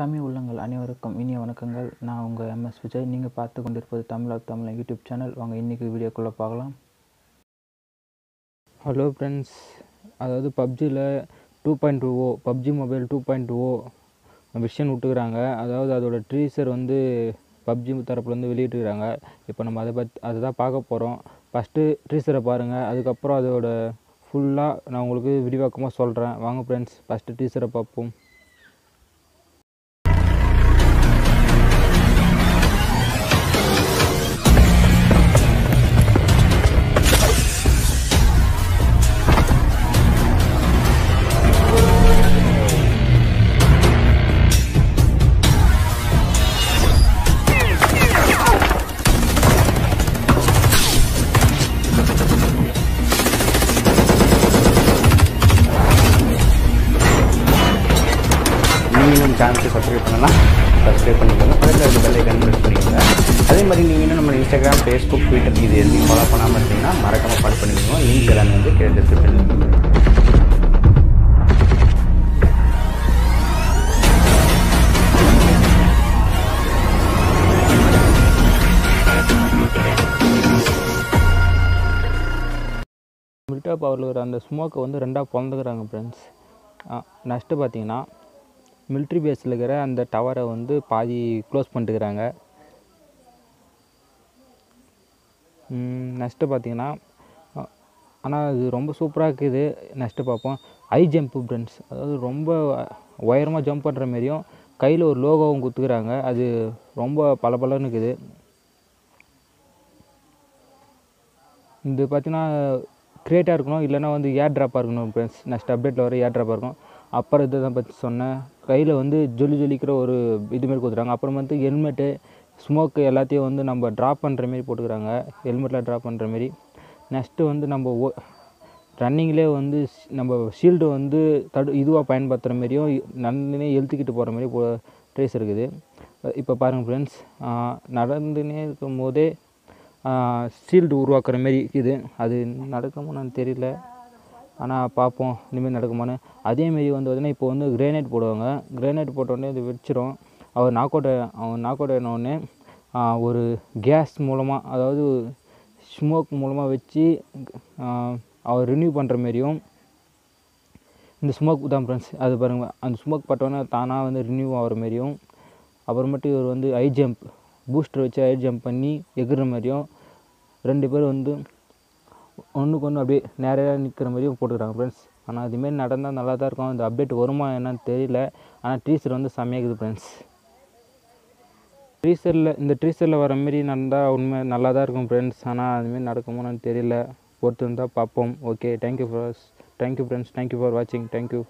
தமிழ் உள்ளங்கள் அனைவருக்கும் இனிய வணக்கங்கள். நான் உங்கள் எம்எஸ் விஜய். நீங்கள் பார்த்து கொண்டிருப்பது தமிழா தமிழ் யூடியூப் சேனல். வாங்க இன்றைக்கி வீடியோக்குள்ளே பார்க்கலாம். ஹலோ ஃப்ரெண்ட்ஸ் அதாவது பப்ஜியில் two point two O PUBG mobile two point two O vision விட்டுக்கிறாங்க. அதாவது அதோட ட்ரீசர் வந்து பப்ஜி தரப்புலேருந்து வெளியிட்டுருக்காங்க. இப்போ நம்ம அதை பற்றி அதை தான் பார்க்க போகிறோம் ஃபஸ்ட்டு ட்ரீசரை பாருங்கள் அதுக்கப்புறம் அதோட ஃபுல்லாக நான் உங்களுக்கு விரிவாக்கமாக சொல்கிறேன் வாங்க ஃப்ரெண்ட்ஸ் ஃபஸ்ட்டு டீசரை பார்ப்போம். நீங்களும் சேனலுக்கு சப்ஸ்கிரைப் பண்ணலாம் சப்ஸ்கிரைப் பண்ணிக்கோங்க. பக்கத்தில் இருக்க பெல் ப்ரெஸ் பண்ணிக்கோங்க. அதே மாதிரி நீங்கள் இன்னும் நம்ம இன்ஸ்டாகிராம் ஃபேஸ்புக் ட்விட்டர் இது எதுவும் ஃபாலோ பண்ணாமல் இருந்தீங்கன்னா மறக்காமல் ஃபாலோ பண்ணிக்கோங்க. லிங்க் எல்லாமே வந்து கீழே டிஸ்கிரிப்ஷன் பவரில் அந்த ஸ்மோக்கை வந்து ரெண்டாக பிறந்துக்கிறாங்க ஃப்ரெண்ட்ஸ் நெக்ஸ்ட்டு பார்த்தீங்கன்னா மிலிட்ரி பேஸில் இருக்கிற அந்த டவரை வந்து பாதி க்ளோஸ் பண்ணிட்டுக்கிறாங்க நெக்ஸ்ட்டு பார்த்தீங்கன்னா ஆனால் இது ரொம்ப சூப்பராக இருக்குது. நெக்ஸ்ட்டு பார்ப்போம். ஐ ஜம்ப்பு ஃப்ரெண்ட்ஸ் அதாவது ரொம்ப உயரமாக ஜம்ப் பண்ணுற மாரியும் கையில் ஒரு லோகோவும் குத்துக்கிறாங்க அது ரொம்ப பளபளன்னு இருக்குது. இது பார்த்தீங்கன்னா கிரியேட்டாக இருக்கணும் இல்லைன்னா வந்து ஏர் ட்ராப்பாக இருக்கணும் ஃப்ரெண்ட்ஸ் நெக்ஸ்ட் அப்டேட்டில் வர ஏர் ட்ராப்பாக இருக்கும் அப்புறம் இதை தான் பற்றி சொன்னேன். கையில் வந்து ஜொலி ஜொலிக்கிற ஒரு இதுமாரி கொடுத்துறாங்க அப்புறம் வந்து ஹெல்மெட்டு ஸ்மோக்கு எல்லாத்தையும் வந்து நம்ம ட்ராப் பண்ணுற மாரி போட்டுக்கிறாங்க. ஹெல்மெட்டில் ட்ராப் பண்ணுற மாரி நெக்ஸ்ட்டு வந்து நம்ம ஓ ரன்னிங்லேயே வந்து நம்ம ஷீல்டு வந்து தடு இதுவாக பயன்படுத்துகிற மாரியும் நன்னே எழுத்துக்கிட்டு போகிற மாதிரி போ ட்ரேஸ் இருக்குது. இப்போ பாருங்கள் ஃப்ரெண்ட்ஸ் நடந்துனே இருக்கும் போதே ஷீல்டு உருவாக்குற மாரி இது. அது நடக்குமோ நான் தெரியல. ஆனால் பார்ப்போம் இனிமேல் நடக்குமான்னு. அதேமாரி வந்து பார்த்தீங்கன்னா இப்போ வந்து கிரேனைட் போடுவாங்க. கிரேனைட் போட்டோடனே இது வச்சிரும் அவர் நாக் அவுட் அவன் நாக் அவுட் ஆனோடனே ஒரு கேஸ் மூலமாக அதாவது ஸ்மோக் மூலமாக வச்சு அவர் ரினியூ பண்ணுற மாரியும் இந்த ஸ்மோக் தான் ஃப்ரெண்ட்ஸ் அது பாருங்கள் அந்த ஸ்மோக் பட்டோன்னே தானாக வந்து ரினியூ ஆகிற மாரியும் அப்புறமேட்டு இவர் வந்து ஹை ஜம்ப் பூஸ்டர் வச்சு ஹை ஜம்ப் பண்ணி எகுற மாதிரியும் ரெண்டு பேரும் வந்து ஒன்றுக்கு ஒன்று அப்படியே நேராக நிற்கிற மாதிரியும் போட்டுக்கிறாங்க ஃப்ரெண்ட்ஸ் ஆனால் அதுமாரி நடந்தால் நல்லா தான் இருக்கும். இந்த அப்டேட் வருமா என்னன்னு தெரியல. ஆனால் டீசர் வந்து செம்மையாகுது ஃப்ரெண்ட்ஸ் ட்ரீசரில் இந்த ட்ரீசரில் வர மாரி நடந்தால் உண்மை நல்லா தான் இருக்கும் ஃப்ரெண்ட்ஸ் ஆனால் அதுமாரி நடக்குமோன்னு தெரியல. பொறுத்து இருந்தால் பார்ப்போம் okay thank you for thank you friends thank you for வாட்சிங் தேங்க்யூ